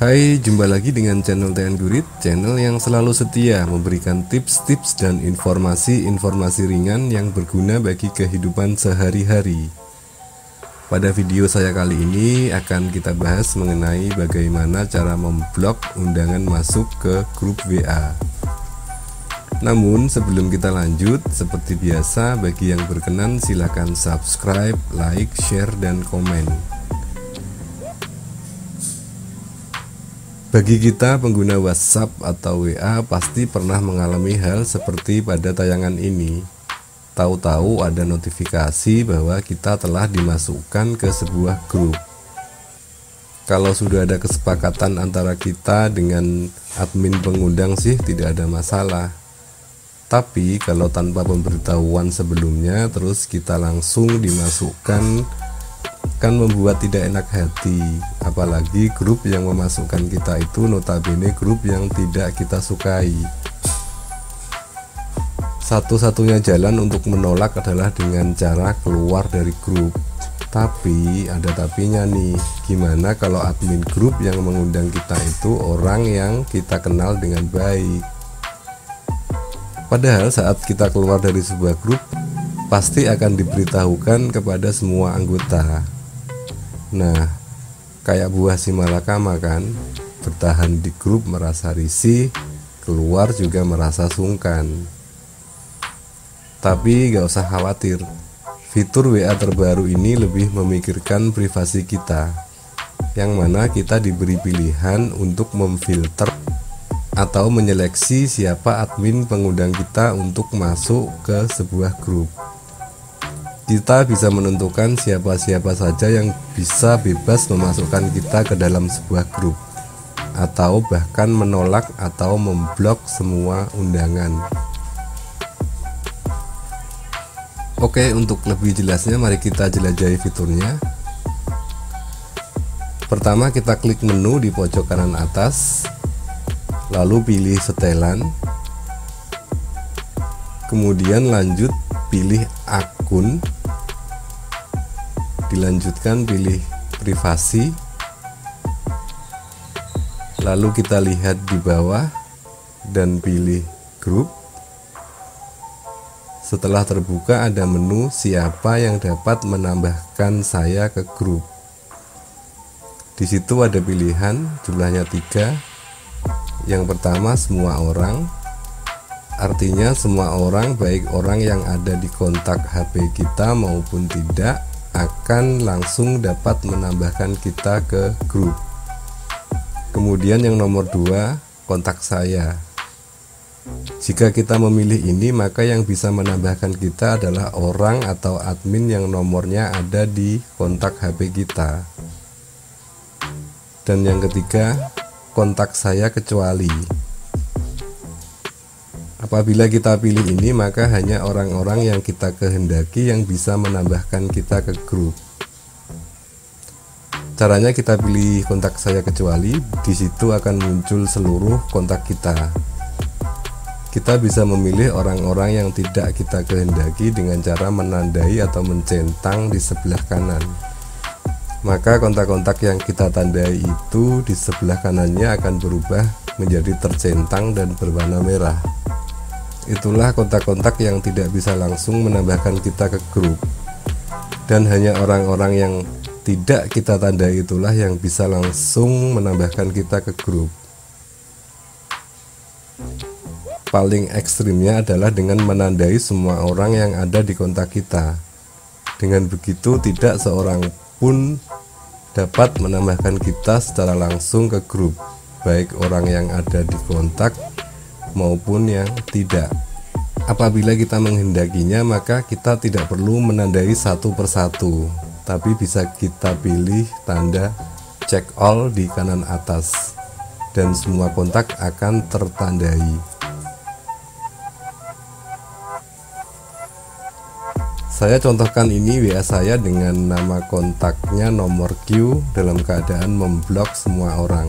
Hai, jumpa lagi dengan channel TN Gurit, channel yang selalu setia memberikan tips-tips dan informasi-informasi ringan yang berguna bagi kehidupan sehari-hari. Pada video saya kali ini akan kita bahas mengenai bagaimana cara memblok undangan masuk ke grup WA. Namun sebelum kita lanjut, seperti biasa bagi yang berkenan silahkan subscribe, like, share, dan komen. Bagi kita pengguna WhatsApp atau WA pasti pernah mengalami hal seperti pada tayangan ini. Tahu-tahu ada notifikasi bahwa kita telah dimasukkan ke sebuah grup. Kalau sudah ada kesepakatan antara kita dengan admin pengundang sih tidak ada masalah. Tapi kalau tanpa pemberitahuan sebelumnya terus kita langsung dimasukkan akan membuat tidak enak hati. Apalagi grup yang memasukkan kita itu notabene grup yang tidak kita sukai. Satu-satunya jalan untuk menolak adalah dengan cara keluar dari grup. Tapi ada tapinya nih gimana kalau admin grup yang mengundang kita itu orang yang kita kenal dengan baik? Padahal saat kita keluar dari sebuah grup pasti akan diberitahukan kepada semua anggota Nah, kayak buah si malakama kan, bertahan di grup merasa risih, keluar juga merasa sungkan. Tapi gak usah khawatir, fitur WA terbaru ini lebih memikirkan privasi kita, yang mana kita diberi pilihan untuk memfilter atau menyeleksi siapa admin pengundang kita untuk masuk ke sebuah grup kita bisa menentukan siapa-siapa saja yang bisa bebas memasukkan kita ke dalam sebuah grup atau bahkan menolak atau memblok semua undangan. Oke, untuk lebih jelasnya mari kita jelajahi fiturnya. Pertama kita klik menu di pojok kanan atas, lalu pilih setelan, kemudian lanjut pilih akun dilanjutkan pilih privasi. Lalu kita lihat di bawah dan pilih grup. Setelah terbuka ada menu siapa yang dapat menambahkan saya ke grup. Di situ ada pilihan jumlahnya tiga. Yang pertama semua orang. Artinya semua orang baik orang yang ada di kontak HP kita maupun tidak akan langsung dapat menambahkan kita ke grup. Kemudian yang nomor dua, kontak saya. Jika kita memilih ini, maka yang bisa menambahkan kita adalah orang atau admin yang nomornya ada di kontak HP kita. Dan yang ketiga, kontak saya kecuali. Apabila kita pilih ini, maka hanya orang-orang yang kita kehendaki yang bisa menambahkan kita ke grup. Caranya kita pilih kontak saya kecuali, di situ akan muncul seluruh kontak kita. Kita bisa memilih orang-orang yang tidak kita kehendaki dengan cara menandai atau mencentang di sebelah kanan. Maka kontak-kontak yang kita tandai itu di sebelah kanannya akan berubah menjadi tercentang dan berwarna merah. Itulah kontak-kontak yang tidak bisa langsung menambahkan kita ke grup. Dan hanya orang-orang yang tidak kita tandai itulah yang bisa langsung menambahkan kita ke grup. Paling ekstrimnya adalah dengan menandai semua orang yang ada di kontak kita. Dengan begitu tidak seorang pun dapat menambahkan kita secara langsung ke grup, baik orang yang ada di kontak maupun yang tidak. Apabila kita menghendakinya, maka kita tidak perlu menandai satu persatu, tapi bisa kita pilih tanda check all di kanan atas, dan semua kontak akan tertandai. Saya contohkan ini WA saya dengan nama kontaknya nomor Q dalam keadaan memblok semua orang.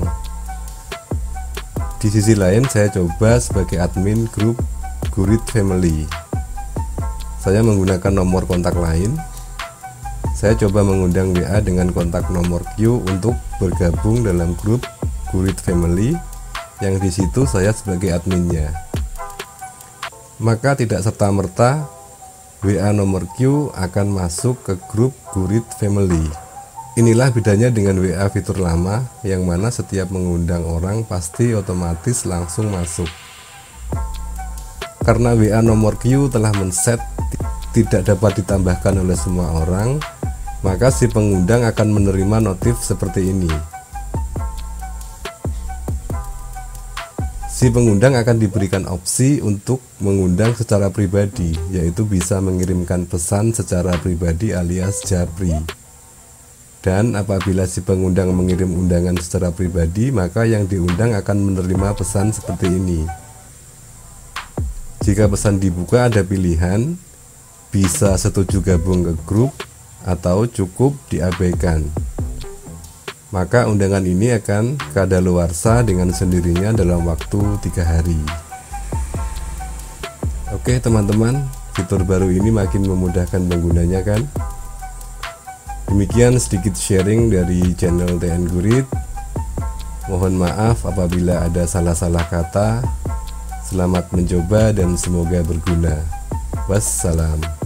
Di sisi lain saya coba sebagai admin grup Gurit Family. Saya menggunakan nomor kontak lain. Saya coba mengundang WA dengan kontak nomor Q untuk bergabung dalam grup Gurit Family yang di situ saya sebagai adminnya. Maka tidak serta-merta WA nomor Q akan masuk ke grup Gurit Family. Inilah bedanya dengan WA fitur lama yang mana setiap mengundang orang pasti otomatis langsung masuk. Karena WA nomor Q telah men-set tidak dapat ditambahkan oleh semua orang, maka si pengundang akan menerima notif seperti ini. Si pengundang akan diberikan opsi untuk mengundang secara pribadi, yaitu bisa mengirimkan pesan secara pribadi alias japri. Dan apabila si pengundang mengirim undangan secara pribadi, maka yang diundang akan menerima pesan seperti ini. Jika pesan dibuka ada pilihan, bisa setuju gabung ke grup atau cukup diabaikan. Maka undangan ini akan kadaluarsa dengan sendirinya dalam waktu tiga hari. Oke teman-teman, fitur baru ini makin memudahkan penggunanya kan? Demikian sedikit sharing dari channel TN Gurit. Mohon maaf apabila ada salah-salah kata. Selamat mencoba dan semoga berguna. Wassalam.